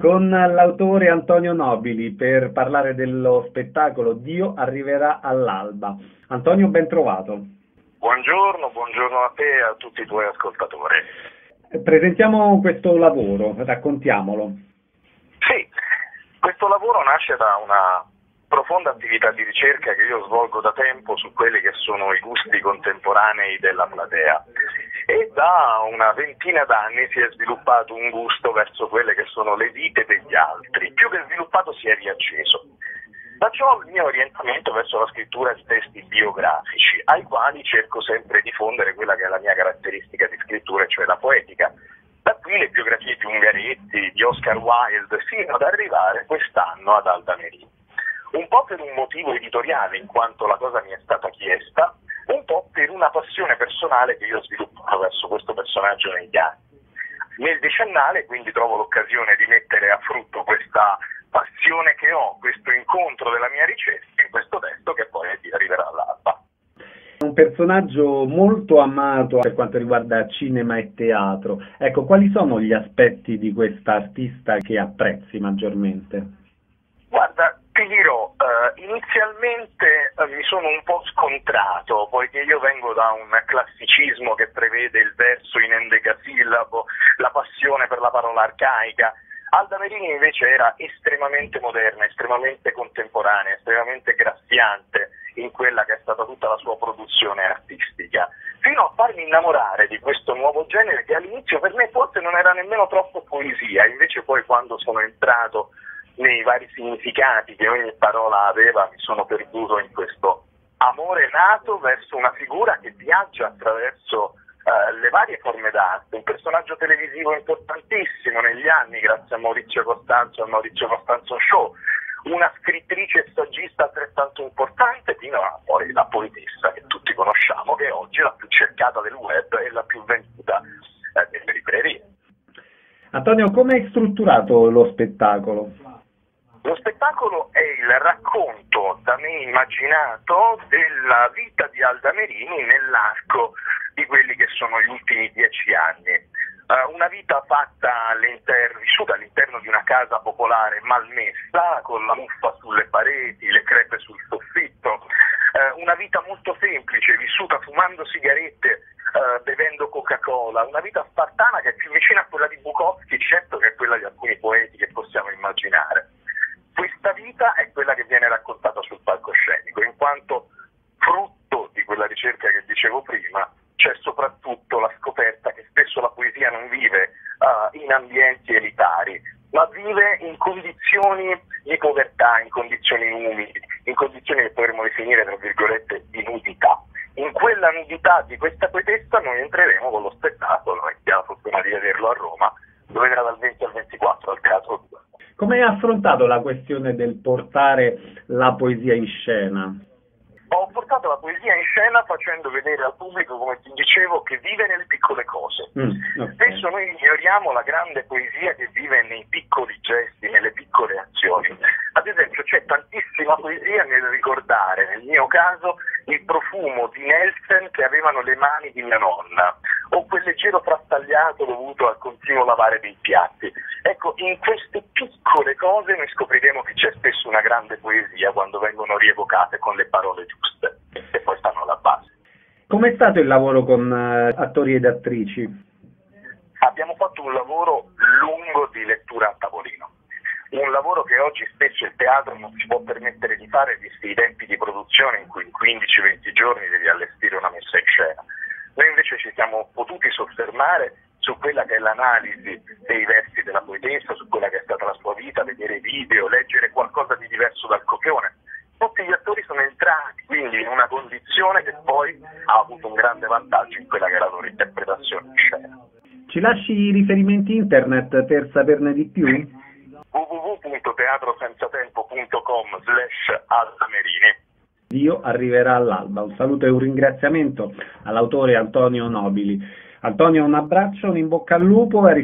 con l'autore Antonio Nobili per parlare dello spettacolo Dio arriverà all'alba. Antonio, ben trovato. Buongiorno, buongiorno a te e a tutti i tuoi ascoltatori. Presentiamo questo lavoro, raccontiamolo. Sì, questo lavoro nasce da una profonda attività di ricerca che io svolgo da tempo su quelli che sono i gusti contemporanei della platea e da una ventina d'anni si è sviluppato un gusto verso quelle che sono le vite degli altri, più che sviluppato si è riacceso. Da ciò il mio orientamento verso la scrittura di testi biografici, ai quali cerco sempre di fondere quella che è la mia caratteristica di scrittura, cioè la poetica. Da qui le biografie di Ungaretti, di Oscar Wilde, fino ad arrivare quest'anno ad Alda Merini un po' per un motivo editoriale, in quanto la cosa mi è stata chiesta, un po' per una passione personale che io ho sviluppato verso questo personaggio negli anni. Nel decennale quindi trovo l'occasione di mettere a frutto questa passione che ho, questo incontro della mia ricerca in questo testo che poi arriverà all'alba. Un personaggio molto amato per quanto riguarda cinema e teatro. Ecco, quali sono gli aspetti di questa artista che apprezzi maggiormente? Guarda, ti dirò, eh, inizialmente eh, mi sono un po' scontrato, poiché io vengo da un classicismo che prevede il verso in endecasillabo, la passione per la parola arcaica. Alda Merini invece era estremamente moderna, estremamente contemporanea, estremamente graziante in quella che è stata tutta la sua produzione artistica, fino a farmi innamorare di questo nuovo genere che all'inizio per me forse non era nemmeno troppo poesia, invece poi quando sono entrato nei vari significati che ogni parola aveva, mi sono perduto in questo amore nato verso una figura che viaggia attraverso uh, le varie forme d'arte, un personaggio televisivo importantissimo negli anni grazie a Maurizio Costanzo e al Maurizio Costanzo Show, una scrittrice e saggista altrettanto importante, fino a poi la poetessa che tutti conosciamo, che oggi è la più cercata del web e la più venduta eh, nelle librerie. Antonio, come è strutturato lo spettacolo? Lo spettacolo è il racconto da me immaginato della vita di Alda Merini nell'arco di quelli che sono gli ultimi dieci anni. Uh, una vita fatta all'interno, vissuta all'interno di una casa popolare malmessa, con la muffa sulle pareti, le crepe sul soffitto, uh, una vita molto semplice, vissuta fumando sigarette, uh, bevendo Coca-Cola, una vita spartana che è più vicina a quella di Bukowski, certo che a quella di alcuni poeti che possiamo immaginare. Questa vita è quella che viene raccontata sul palcoscenico, in quanto frutto di quella ricerca che dicevo prima c'è la scoperta che spesso la poesia non vive uh, in ambienti elitari, ma vive in condizioni di povertà, in condizioni umili, in condizioni che potremmo definire, tra virgolette, di nudità. In quella nudità di questa poetessa noi entreremo con lo spettacolo, e chi ha la fortuna di vederlo a Roma, dove verrà dal 20 al 24 al Teatro 2. Come hai affrontato la questione del portare la poesia in scena? Portato la poesia in scena facendo vedere al pubblico, come ti dicevo, che vive nelle piccole cose. Mm, okay. Spesso noi ignoriamo la grande poesia che vive nei piccoli gesti, nelle piccole azioni. Ad esempio c'è tantissima poesia nel ricordare, nel mio caso, il profumo di Nelson che avevano le mani di mia nonna o quel leggero frastagliato dovuto al continuo lavare dei piatti. Ecco, in queste piccole cose noi scopriremo che c'è spesso una grande poesia quando vengono rievocate con le parole giuste e poi stanno alla base. Com'è stato il lavoro con uh, attori ed attrici? Abbiamo fatto un lavoro lungo di lettura a tavolino un lavoro che oggi spesso il teatro non si può permettere di fare visti i tempi di produzione in cui in 15-20 giorni devi allestire una messa in scena. Noi invece ci siamo potuti soffermare su quella che è l'analisi dei versi della poetessa, su quella che è stata la sua vita, vedere video, leggere qualcosa di diverso dal copione. Tutti gli attori sono entrati quindi in una condizione che poi ha avuto un grande vantaggio in quella che è la loro interpretazione in scena. Ci lasci i riferimenti internet per saperne di più? www.teatrosenzatempo.com slash altamerini Dio arriverà all'alba. Un saluto e un ringraziamento all'autore Antonio Nobili. Antonio, un abbraccio, un in bocca al lupo e a